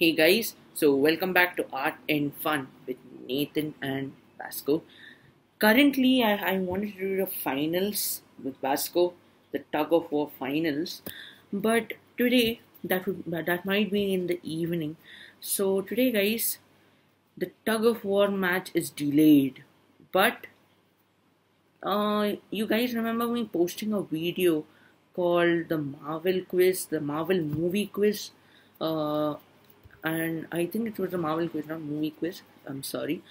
Hey guys, so welcome back to Art and Fun with Nathan and Basco. Currently, I, I wanted to do the finals with Basco, the tug of war finals, but today that would that might be in the evening. So today, guys, the tug of war match is delayed, but uh, you guys remember me posting a video called the Marvel quiz, the Marvel movie quiz. Uh, and I think it was a Marvel quiz, not movie quiz. I'm sorry.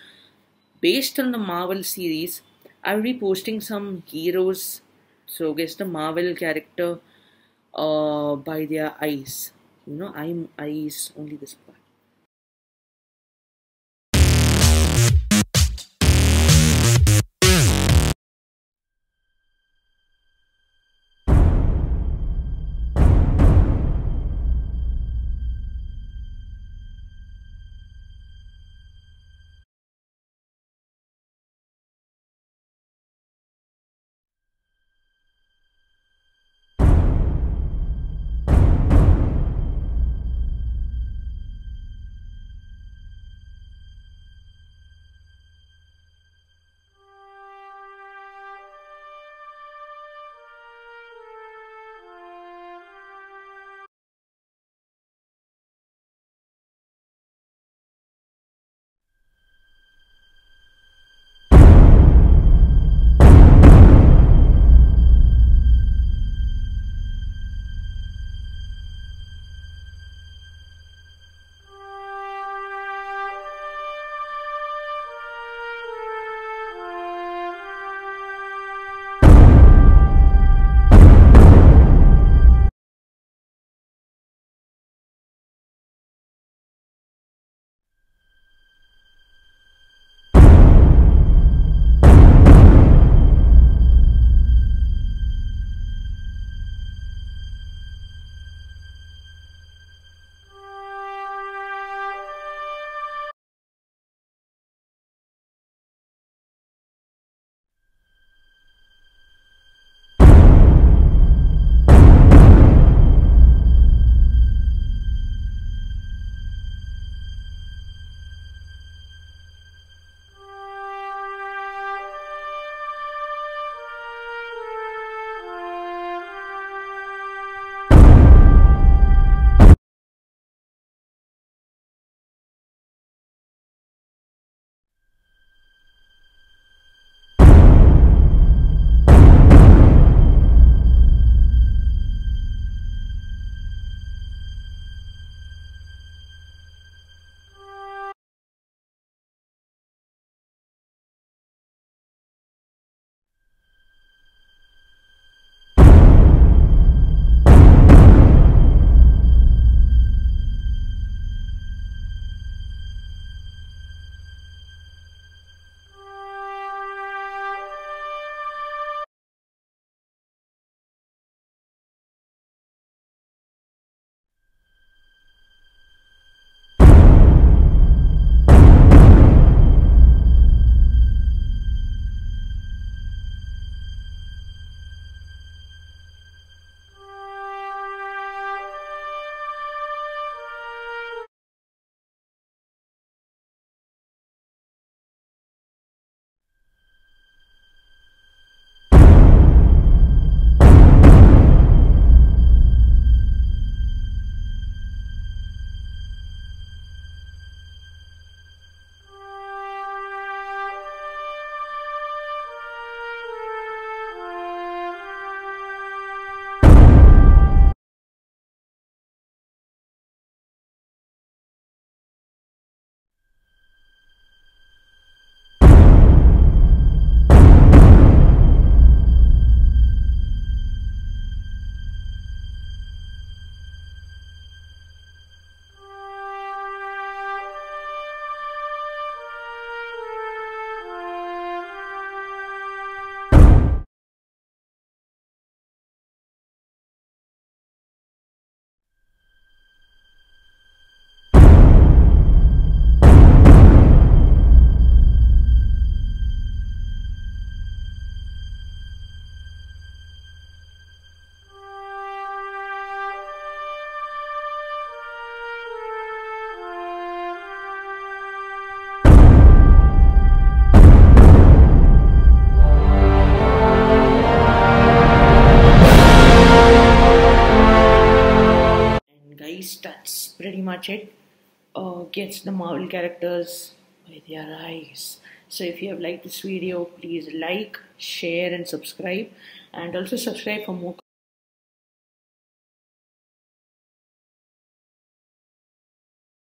Based on the Marvel series, I will be posting some heroes. So guess the Marvel character uh, by their eyes. You know, I'm eyes only this part. Much it. Uh, gets the Marvel characters by their eyes. So if you have liked this video, please like, share, and subscribe, and also subscribe for more.